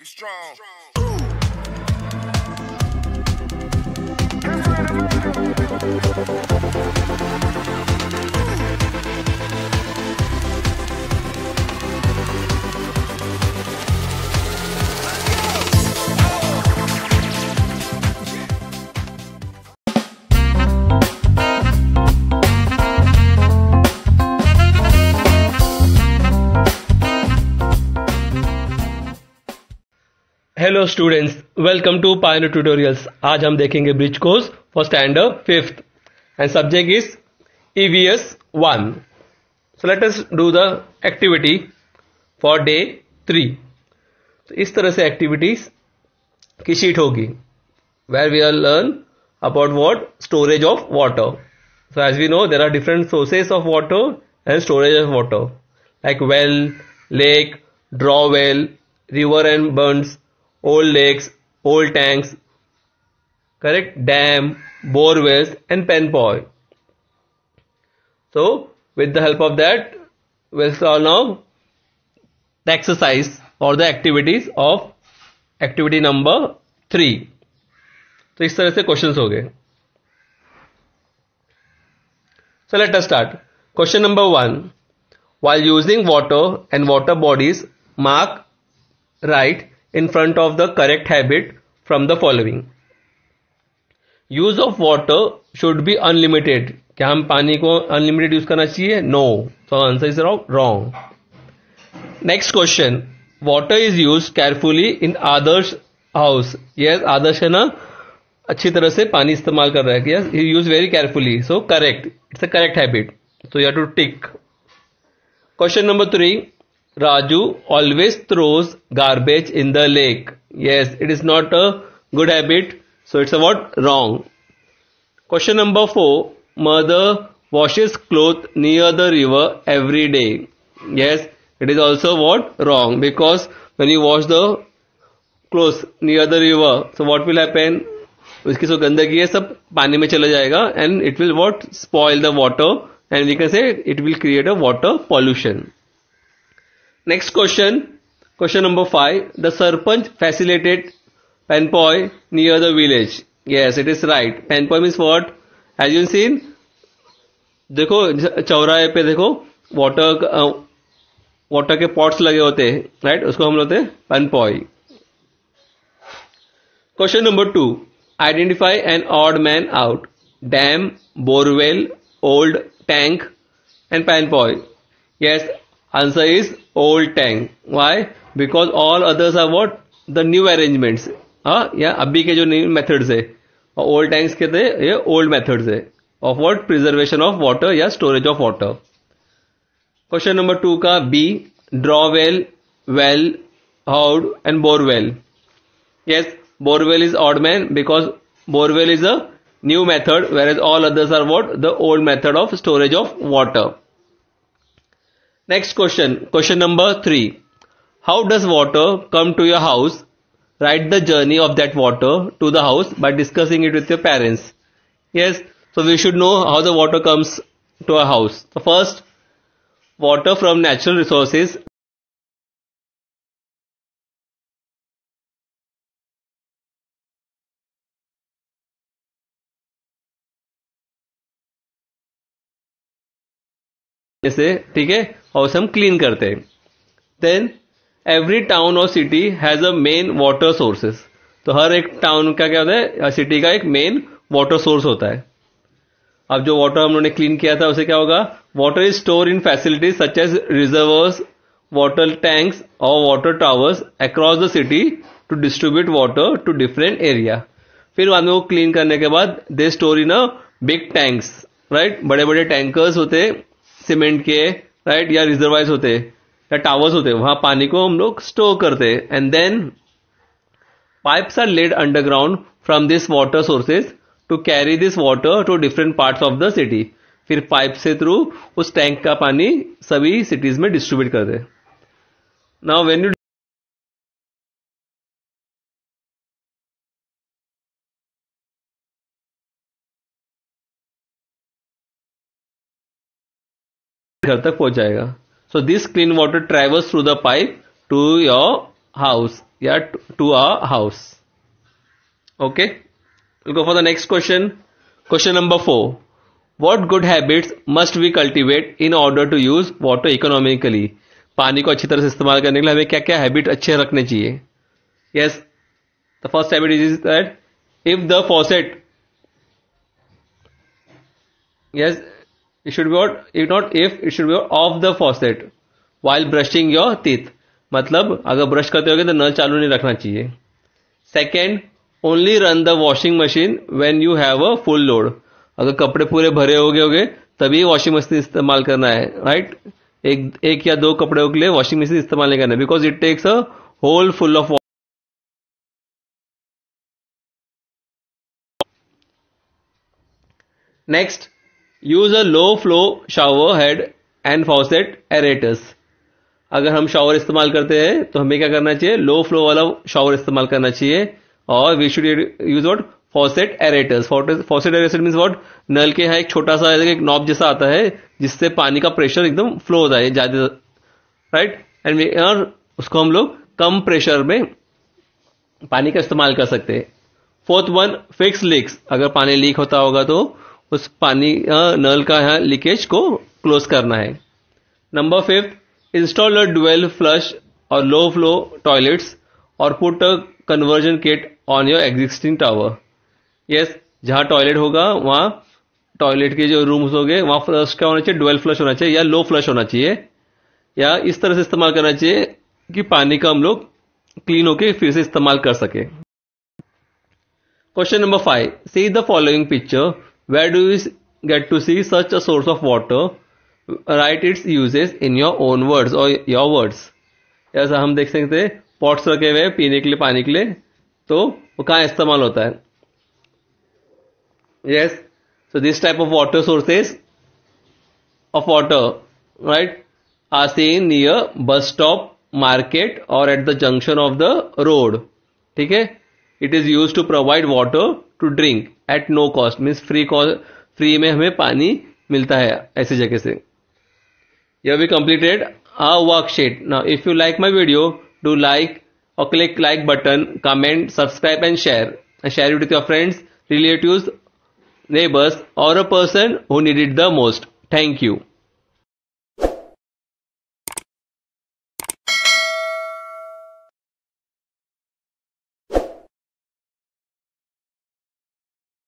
Get strong. Strong. Hello students welcome to pioneer tutorials आज हम देखेंगे bridge course for standard fifth and subject is EVS one so let us do the activity for day three तो इस तरह से activities की sheet होगी where we are learn about what storage of water so as we know there are different sources of water and storage of water like well lake draw well river and burns. old lakes, old tanks, correct? Dam, bore wells, and penpoy. So, with the help of that, we'll solve now the exercise or the activities of activity number three. तो इस तरह से questions हो गए So let us start. Question number one. While using water and water bodies, mark right in front of the correct habit from the following. Use of water should be unlimited क्या हम पानी को unlimited use करना चाहिए? No so answer is wrong next question water is use carefully in Adarsh house yes Adarsh है ना? अच्छी तरह से पानी इस्तेमाल कर रहा है use very carefully so correct it's a correct habit so you to tick question number three Raju always throws garbage in the lake. Yes, it is not a good habit. So it's a what? Wrong. Question number four. Mother washes clothes near the river every day. Yes, it is also what? Wrong. Because when you wash the clothes near the river, so what will happen? उसकी जो गंदगी है सब पानी में चला जाएगा and it will what spoil the water and we can say it will create a water pollution next question question number five the sarpanch facilitated panpoi near the village yes it is right panpoi means what as you seen देखो, चौराहे पे देखो water water के pots लगे होते हैं right उसको हम लोग panpoi question number two identify an odd man out dam borewell old tank and panpoi yes Answer is old tank. Why? Because all others are what? The new arrangements. हाँ या अभी के जो न्यू मेथड्स है और old tanks के थे ये ओल्ड मेथड्स है of what preservation of water या storage of water question number two का B draw well well हाउड and borewell yes borewell is odd man because borewell is a new method whereas all others are what the old method of storage of water Next question, question number three. How does water come to your house? Write the journey of that water to the house by discussing it with your parents. Yes, so we should know how the water comes to a house. So first, water from natural resources जैसे ठीक है और उसे हम clean करते हैं। Then every town और city has a main water sources तो हर एक टाउन का क्या होता है? सिटी का एक मेन वाटर सोर्स होता है। अब जो वाटर हम लोगों ने क्लीन किया था, उसे क्या होगा? Water is store in facilities such as reservoirs water tanks और water towers across the city to distribute water to different area फिर बाद में वो क्लीन करने के बाद they store in a big tanks right बड़े बड़े टैंकर्स होते सीमेंट के राइट या रिजर्वाइज होते, या टावर्स होते, वहाँ पानी को हम लोग स्टोर करते and then pipes are laid underground from this water sources to carry this water to different part of the city फिर पाइप से थ्रू उस टैंक का पानी सभी सिटीज़ में डिस्ट्रीब्यूट करते। नाउ वेन यू घर तक पहुँच जाएगा। So this clean water travels through the pipe to your house या to our house okay go for the next question question number four what good habits must we cultivate in order to use water economically पानी को अच्छी तरह से इस्तेमाल करने के लिए हमें क्या क्या हैबिट अच्छे रखने चाहिए? Yes the first habit is is that if the faucet yes it should be what if not, if it should be off the faucet while brushing your teeth. मतलब अगर ब्रश करते होगे तो नल चालू नहीं रखना चाहिए। Second only run the washing machine when you have a full load अगर कपड़े पूरे भरे हो गए होगे, तभी वॉशिंग मशीन इस्तेमाल करना है राइट एक एक या दो कपड़े के लिए वॉशिंग मशीन इस्तेमाल नहीं करना because it takes a whole full of next use a low flow shower head and faucet aerators अगर हम शावर इस्तेमाल करते हैं तो हमें क्या करना चाहिए? लो फ्लो वाला शावर इस्तेमाल करना चाहिए। और we should use what faucet aerators faucet aerators mean what नल के यहाँ एक छोटा सा एक नॉब जैसा आता है, जिससे पानी का प्रेशर एकदम फ्लो है ज़्यादा राइट एंड और उसको हम लोग कम प्रेशर में पानी का इस्तेमाल कर सकते हैं। फोर्थ वन फिक्स लीक्स अगर पानी लीक होता होगा तो उस पानी नल का यहाँ लीकेज को क्लोज करना है। Number fifth install a dual flush और लो फ्लो टॉयलेट्स और put a conversion kit on your existing tower yes जहाँ टॉयलेट होगा, वहाँ टॉयलेट के जो रूम्स हो गए वहाँ फ्लश क्या होना चाहिए? डुएल फ्लश होना चाहिए या लो फ्लश होना चाहिए। या इस तरह से इस्तेमाल करना चाहिए कि पानी का हम लोग क्लीन होके फिर से इस्तेमाल कर सके। Question number five see the following picture where do you get to see such a source of water? Write its uses in your own words और योर वर्ड्स ऐसा हम देख सकते पॉट्स रखे हुए पीने के लिए, पानी के लिए तो वो कहाँ इस्तेमाल होता है? Yes so this type of water sources of water right uh see near bus stop market और at the junction of the road ठीक है? It is use to provide water to drink at no cost means free free में हमें पानी मिलता है ऐसी जगह से। यह भी completed uh worksheet now if you like my video do like और click like button comment subscribe and share and share with your friends relative neighbours और a person who need it the most thank you